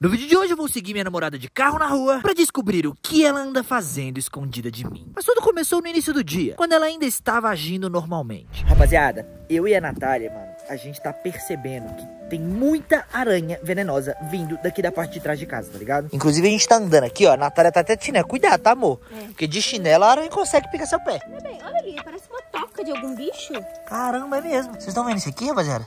No vídeo de hoje eu vou seguir minha namorada de carro na rua pra descobrir o que ela anda fazendo escondida de mim. Mas tudo começou no início do dia, quando ela ainda estava agindo normalmente. Rapaziada, eu e a Natália, mano, a gente tá percebendo que tem muita aranha venenosa vindo daqui da parte de trás de casa, tá ligado? Inclusive a gente tá andando aqui, ó, a Natália tá até de chinelo. Cuidado, tá, amor? É. Porque de chinelo a aranha consegue picar seu pé. Olha bem, olha ali, parece uma toca de algum bicho. Caramba, é mesmo. Vocês estão vendo isso aqui, rapaziada?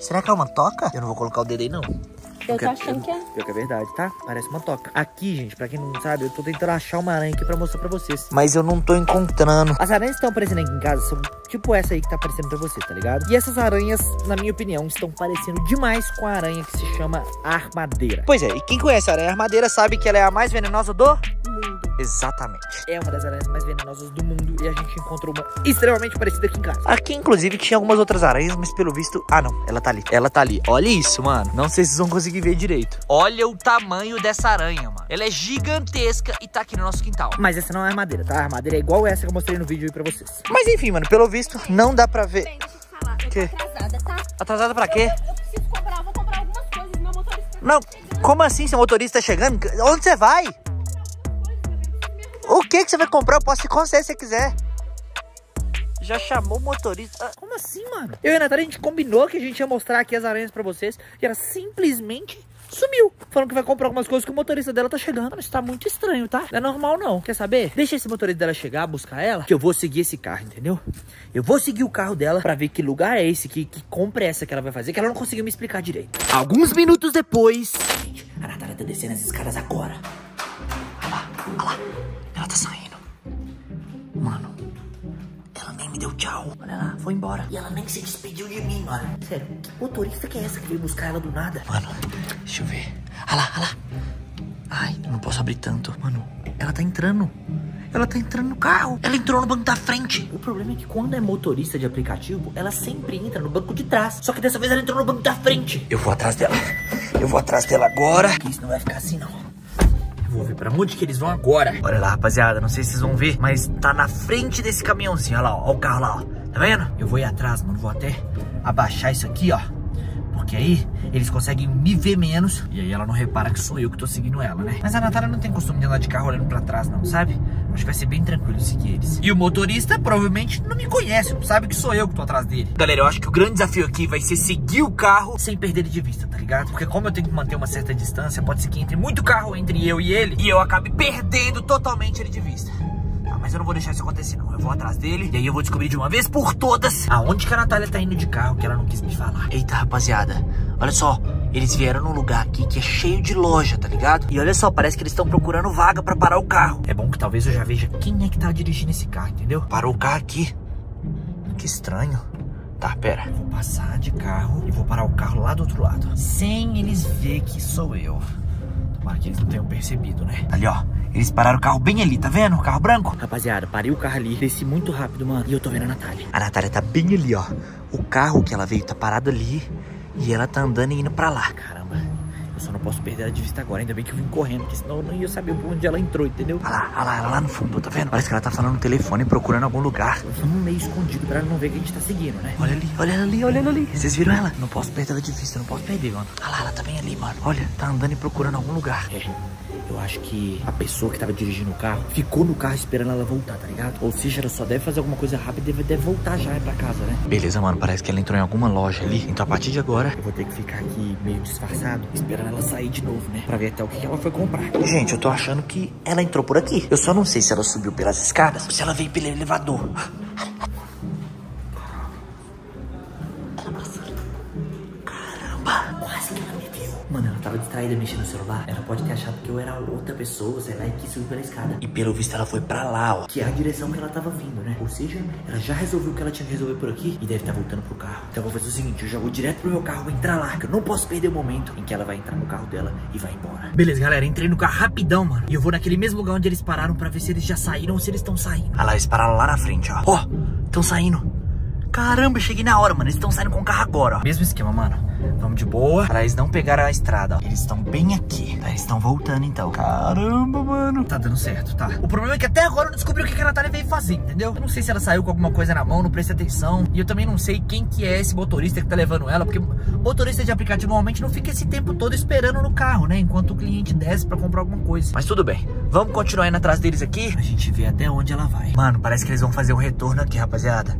Será que é uma toca? Eu não vou colocar o dedo aí, não. Eu tô achando que é. Pior que é verdade, tá? Parece uma toca. Aqui, gente, pra quem não sabe, eu tô tentando achar uma aranha aqui pra mostrar pra vocês. Mas eu não tô encontrando. As aranhas que estão aparecendo aqui em casa são tipo essa aí que tá aparecendo pra você, tá ligado? E essas aranhas, na minha opinião, estão parecendo demais com a aranha que se chama armadeira. Pois é, e quem conhece a aranha armadeira sabe que ela é a mais venenosa do Mundo. Exatamente. É uma das aranhas mais venenosas do mundo e a gente encontrou uma extremamente parecida aqui em casa. Aqui, inclusive, tinha algumas outras aranhas, mas pelo visto... Ah, não. Ela tá ali. Ela tá ali. Olha isso, mano. Não sei se vocês vão conseguir ver direito. Olha o tamanho dessa aranha, mano. Ela é gigantesca e tá aqui no nosso quintal. Mas essa não é armadeira, tá? A armadeira é igual essa que eu mostrei no vídeo aí pra vocês. Mas enfim, mano. Pelo visto, não dá pra ver... Bem, deixa eu te falar, eu Que? tô atrasada, tá? Atrasada pra quê? Eu preciso comprar, vou comprar algumas coisas, meu motorista Não. Como assim? Seu motorista tá chegando? Onde você vai? O que que você vai comprar? Eu posso ir com você se você quiser. Já chamou o motorista. Ah, como assim, mano? Eu e a Natália, a gente combinou que a gente ia mostrar aqui as aranhas pra vocês. E ela simplesmente sumiu. Falando que vai comprar algumas coisas que o motorista dela tá chegando. Mano, isso tá muito estranho, tá? Não é normal, não. Quer saber? Deixa esse motorista dela chegar, buscar ela, que eu vou seguir esse carro, entendeu? Eu vou seguir o carro dela pra ver que lugar é esse, que, que compra é essa que ela vai fazer, que ela não conseguiu me explicar direito. Alguns minutos depois... Gente, a Natália tá descendo as escadas agora. Olha lá, olha lá. Ela tá saindo. Mano, ela nem me deu tchau. Olha lá, foi embora. E ela nem se despediu de mim, mano. Sério, que motorista que é essa que veio buscar ela do nada? Mano, deixa eu ver. Olha lá, olha lá. Ai, não posso abrir tanto. Mano, ela tá entrando. Ela tá entrando no carro. Ela entrou no banco da frente. O problema é que quando é motorista de aplicativo, ela sempre entra no banco de trás. Só que dessa vez ela entrou no banco da frente. Eu vou atrás dela. Eu vou atrás dela agora. Isso não vai ficar assim, não. Vou ver pra onde que eles vão agora. Olha lá, rapaziada. Não sei se vocês vão ver, mas tá na frente desse caminhãozinho. Olha lá, ó. Olha o carro lá, ó. Tá vendo? Eu vou ir atrás, mano. Vou até abaixar isso aqui, ó. Porque aí eles conseguem me ver menos. E aí ela não repara que sou eu que tô seguindo ela, né? Mas a Natália não tem costume de andar de carro olhando pra trás, não, sabe? Acho que vai ser bem tranquilo seguir eles. E o motorista provavelmente não me conhece, não sabe que sou eu que tô atrás dele. Galera, eu acho que o grande desafio aqui vai ser seguir o carro sem perder ele de vista, tá ligado? Porque como eu tenho que manter uma certa distância, pode ser que entre muito carro entre eu e ele e eu acabe perdendo totalmente ele de vista. Mas eu não vou deixar isso acontecer, não. Eu vou atrás dele e aí eu vou descobrir de uma vez por todas aonde que a Natália tá indo de carro que ela não quis me falar. Eita, rapaziada. Olha só, eles vieram num lugar aqui que é cheio de loja, tá ligado? E olha só, parece que eles estão procurando vaga pra parar o carro. É bom que talvez eu já veja quem é que tá dirigindo esse carro, entendeu? Parou o carro aqui. Que estranho. Tá, pera. Vou passar de carro e vou parar o carro lá do outro lado. Sem eles ver que sou eu. Tomara que eles não tenham percebido, né? Ali, ó. Eles pararam o carro bem ali, tá vendo? O carro branco. Rapaziada, parei o carro ali, desci muito rápido, mano. E eu tô vendo a Natália. A Natália tá bem ali, ó. O carro que ela veio tá parado ali. E ela tá andando e indo pra lá. Caramba, só não posso perder ela de vista agora. Ainda bem que eu vim correndo, porque senão eu não ia saber por onde ela entrou, entendeu? Olha lá, olha lá, ela lá no fundo, tá vendo? Parece que ela tá falando no telefone procurando algum lugar. Vamos meio escondido pra ela não ver que a gente tá seguindo, né? Olha ali, olha ela ali, olha ela ali. Vocês viram ela? Não posso perder ela de vista, não posso perder, mano. Olha lá, ela tá bem ali, mano. Olha, tá andando e procurando algum lugar. É. Eu acho que a pessoa que tava dirigindo o carro ficou no carro esperando ela voltar, tá ligado? Ou seja, ela só deve fazer alguma coisa rápida e deve, deve voltar já pra casa, né? Beleza, mano. Parece que ela entrou em alguma loja ali. Então a partir de agora, eu vou ter que ficar aqui meio disfarçado, esperando ela sair de novo, né? Pra ver até o que ela foi comprar. Gente, eu tô achando que ela entrou por aqui. Eu só não sei se ela subiu pelas escadas ou se ela veio pelo elevador. Mano, ela tava distraída mexendo no celular. Ela pode ter achado que eu era outra pessoa, sei lá, e quis subir pela escada. E pelo visto ela foi pra lá, ó. Que é a direção que ela tava vindo, né? Ou seja, ela já resolveu o que ela tinha que resolver por aqui e deve estar voltando pro carro. Então eu vou fazer o seguinte, eu já vou direto pro meu carro, vou entrar lá, que eu não posso perder o momento em que ela vai entrar no carro dela e vai embora. Beleza, galera, entrei no carro rapidão, mano. E eu vou naquele mesmo lugar onde eles pararam pra ver se eles já saíram ou se eles estão saindo. Ah lá, eles pararam lá na frente, ó. Ó, estão saindo. Caramba, eu cheguei na hora, mano. Eles estão saindo com o carro agora, ó. Mesmo esquema, mano. Vamos de boa. Pra eles não pegarem a estrada, ó. Eles estão bem aqui. Tá eles estão voltando então. Caramba, mano. Tá dando certo, tá. O problema é que até agora eu descobri o que a Natália veio fazer, entendeu? Eu não sei se ela saiu com alguma coisa na mão, não prestei atenção. E eu também não sei quem que é esse motorista que tá levando ela, porque motorista de aplicativo normalmente não fica esse tempo todo esperando no carro, né? Enquanto o cliente desce pra comprar alguma coisa. Mas tudo bem. Vamos continuar indo atrás deles aqui. A gente vê até onde ela vai. Mano, parece que eles vão fazer um retorno aqui, rapaziada.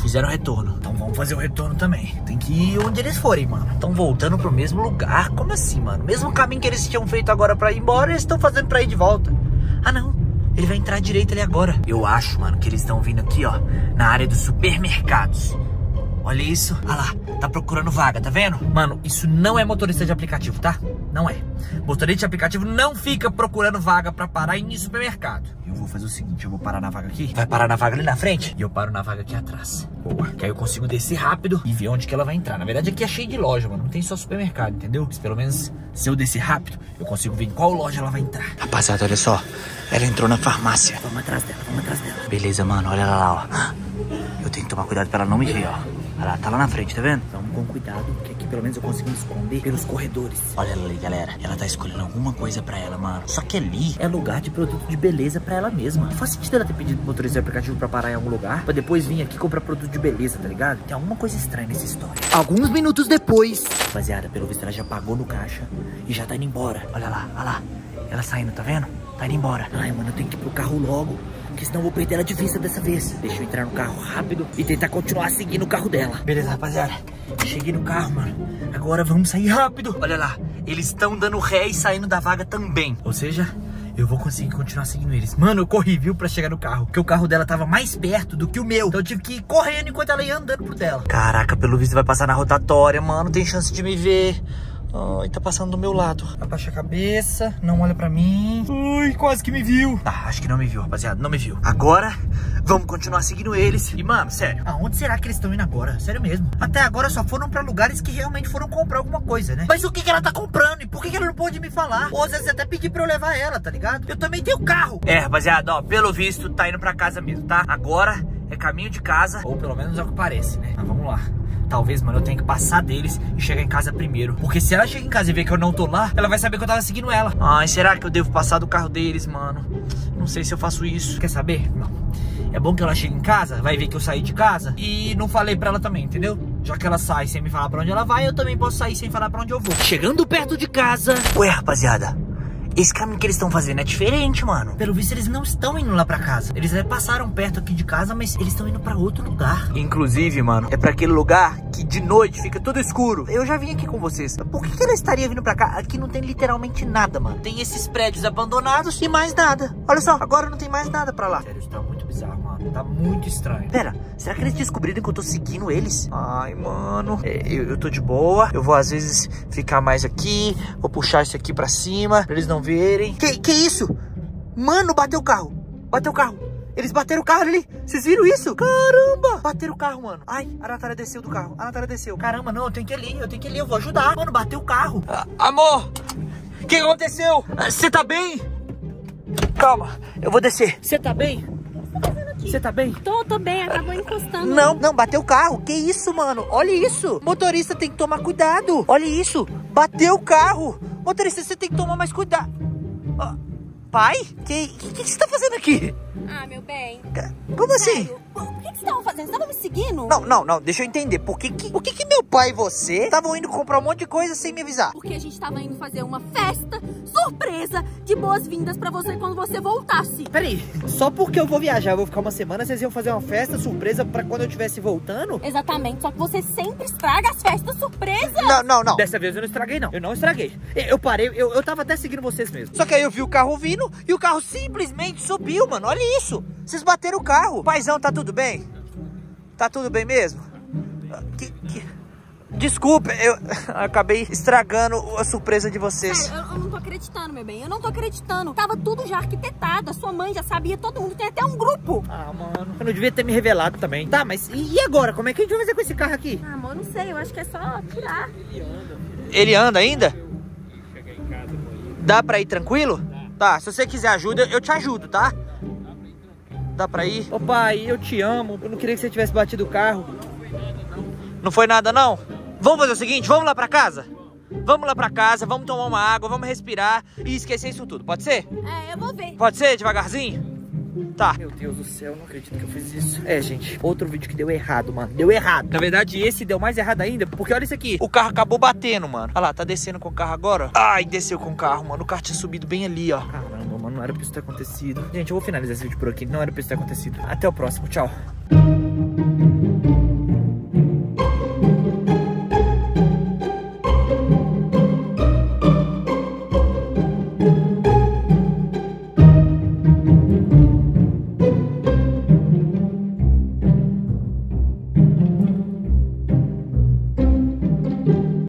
Fizeram retorno. Então vamos fazer o retorno também. Tem que ir onde eles forem, mano. Estão voltando pro mesmo lugar. Como assim, mano? Mesmo caminho que eles tinham feito agora pra ir embora, eles estão fazendo pra ir de volta. Ah, não. Ele vai entrar direito ali agora. Eu acho, mano, que eles estão vindo aqui, ó, na área dos supermercados. Olha isso. Olha lá, tá procurando vaga, tá vendo? Mano, isso não é motorista de aplicativo, tá? Não é. Motorista de aplicativo não fica procurando vaga pra parar em supermercado. Eu vou fazer o seguinte, eu vou parar na vaga aqui. Vai parar na vaga ali na frente e eu paro na vaga aqui atrás. Boa. Que aí eu consigo descer rápido e ver onde que ela vai entrar. Na verdade, aqui é cheio de loja, mano. Não tem só supermercado, entendeu? Mas pelo menos, se eu descer rápido, eu consigo ver em qual loja ela vai entrar. Rapaziada, olha só. Ela entrou na farmácia. Vamos atrás dela, vamos atrás dela. Beleza, mano. Olha ela lá, ó. Eu tenho que tomar cuidado pra ela não me ver, ó. Olha lá, tá lá na frente, tá vendo? Vamos com cuidado, que aqui pelo menos eu consigo me esconder pelos corredores. Olha ela ali, galera. Ela tá escolhendo alguma coisa pra ela, mano. Só que ali é lugar de produto de beleza pra ela mesma. Não faz sentido ela ter pedido pro motorista de aplicativo pra parar em algum lugar, pra depois vir aqui comprar produto de beleza, tá ligado? Tem alguma coisa estranha nessa história. Alguns minutos depois, rapaziada, pelo visto ela já pagou no caixa e já tá indo embora. Olha lá, olha lá. Ela saindo, tá vendo? Tá indo embora. Ai, mano, eu tenho que ir pro carro logo. Porque senão eu vou perder ela de vista dessa vez. Deixa eu entrar no carro rápido e tentar continuar seguindo o carro dela. Beleza, rapaziada. Cheguei no carro, mano. Agora vamos sair rápido. Olha lá. Eles estão dando ré e saindo da vaga também. Ou seja, eu vou conseguir continuar seguindo eles. Mano, eu corri, viu, pra chegar no carro. Porque o carro dela tava mais perto do que o meu. Então eu tive que ir correndo enquanto ela ia andando pro dela. Caraca, pelo visto vai passar na rotatória, mano. Tem chance de me ver. Ai, tá passando do meu lado. Abaixa a cabeça, não olha pra mim. Ai, quase que me viu. Ah, acho que não me viu, rapaziada, não me viu. Agora, vamos continuar seguindo eles. E, mano, sério, aonde será que eles estão indo agora? Sério mesmo. Até agora só foram pra lugares que realmente foram comprar alguma coisa, né? Mas o que, que ela tá comprando? E por que, que ela não pôde me falar? Ou às vezes até pedir pra eu levar ela, tá ligado? Eu também tenho carro. É, rapaziada, ó, pelo visto, tá indo pra casa mesmo, tá? Agora é caminho de casa. Ou pelo menos é o que parece, né? Mas vamos lá. Talvez, mano, eu tenha que passar deles e chegar em casa primeiro. Porque se ela chega em casa e ver que eu não tô lá, ela vai saber que eu tava seguindo ela. Ai, será que eu devo passar do carro deles, mano? Não sei se eu faço isso. Quer saber? Não. É bom que ela chegue em casa, vai ver que eu saí de casa e não falei pra ela também, entendeu? Já que ela sai sem me falar pra onde ela vai, eu também posso sair sem falar pra onde eu vou. Chegando perto de casa... Ué, rapaziada, esse caminho que eles estão fazendo é diferente, mano. Pelo visto, eles não estão indo lá pra casa. Eles até passaram perto aqui de casa, mas eles estão indo pra outro lugar. Inclusive, mano, é pra aquele lugar que de noite fica tudo escuro. Eu já vim aqui com vocês. Por que, que ela estaria vindo pra cá? Aqui não tem literalmente nada, mano. Tem esses prédios abandonados e mais nada. Olha só, agora não tem mais nada pra lá. Sério, isso tá muito bizarro, mano. Tá muito estranho. Pera, será que eles descobriram que eu tô seguindo eles? Ai, mano. É, eu, eu tô de boa. Eu vou, às vezes, ficar mais aqui. Vou puxar isso aqui pra cima, pra eles não verem. Que, que isso? Mano, bateu o carro. Bateu o carro. Eles bateram o carro ali. Vocês viram isso? Caramba! Bateram o carro, mano. Ai, a Natália desceu do carro. A Natália desceu. Caramba, não, eu tenho que ir ali. Eu tenho que ir ali. Eu vou ajudar. Mano, bateu o carro. Ah, amor! O que aconteceu? Você tá bem? Calma, eu vou descer. Você tá bem? Você tá bem? Tô, tô bem, acabou encostando. Não, não, bateu o carro. Que isso, mano? Olha isso. Motorista tem que tomar cuidado. Olha isso. Bateu o carro. Motorista, você tem que tomar mais cuidado. Pai? Que que, que você tá fazendo aqui? Ah, meu bem. Como assim? Sério? O que, que você estavam fazendo? Você estavam me seguindo? Não, não, não. Deixa eu entender. Por que que, por que, que meu pai e você estavam indo comprar um monte de coisa sem me avisar? Porque a gente tava indo fazer uma festa surpresa de boas-vindas pra você quando você voltasse. Peraí, só porque eu vou viajar, eu vou ficar uma semana, vocês iam fazer uma festa surpresa pra quando eu estivesse voltando? Exatamente, só que você sempre estraga as festas surpresas. Não, não, não. Dessa vez eu não estraguei, não. Eu não estraguei. Eu, eu parei, eu, eu tava até seguindo vocês mesmo. Só que aí eu vi o carro vindo e o carro simplesmente subiu, mano. Olha isso. Vocês bateram o carro. Paizão, tá tudo bem? Tá tudo bem mesmo? Que, que... Desculpa, eu acabei estragando a surpresa de vocês. Sério, eu, eu não tô acreditando, meu bem. Eu não tô acreditando. Tava tudo já arquitetado. A sua mãe já sabia, todo mundo. Tem até um grupo. Ah, mano. Eu não devia ter me revelado também. Tá, mas e agora? Como é que a gente vai fazer com esse carro aqui? Ah, amor, eu não sei. Eu acho que é só tirar. Ele anda ainda? Dá pra ir tranquilo? Tá, se você quiser ajuda, eu te ajudo, tá? Dá pra ir? Ô pai, eu te amo. Eu não queria que você tivesse batido o carro. Não foi nada, não? Vamos fazer o seguinte, vamos lá pra casa? Vamos lá pra casa, vamos tomar uma água, vamos respirar e esquecer isso tudo. Pode ser? É, eu vou ver. Pode ser, devagarzinho? Tá. Meu Deus do céu, não acredito que eu fiz isso. É, gente, outro vídeo que deu errado, mano. Deu errado. Na verdade, esse deu mais errado ainda, porque olha isso aqui. O carro acabou batendo, mano. Olha lá, tá descendo com o carro agora. Ai, desceu com o carro, mano. O carro tinha subido bem ali, ó. Caramba, não era pra isso ter acontecido. Gente, eu vou finalizar esse vídeo por aqui. Não era pra isso ter acontecido. Até o próximo, tchau.